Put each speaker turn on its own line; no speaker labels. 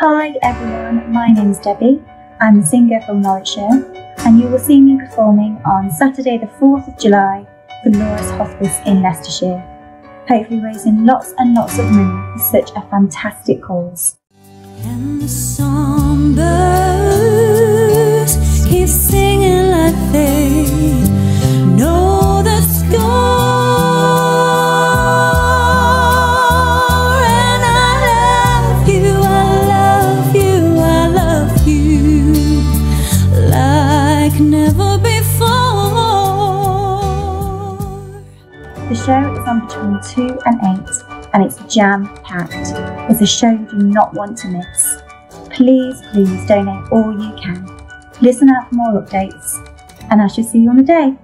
Hi everyone, my name is Debbie. I'm a singer from Warwickshire and you will see me performing on Saturday the 4th of July for Loros Hospice in Leicestershire. Hopefully raising lots and lots of money for such a fantastic cause. The show is on between 2 and 8 and it's jam packed. It's a show you do not want to miss. Please, please donate all you can. Listen out for more updates and I shall see you on the day.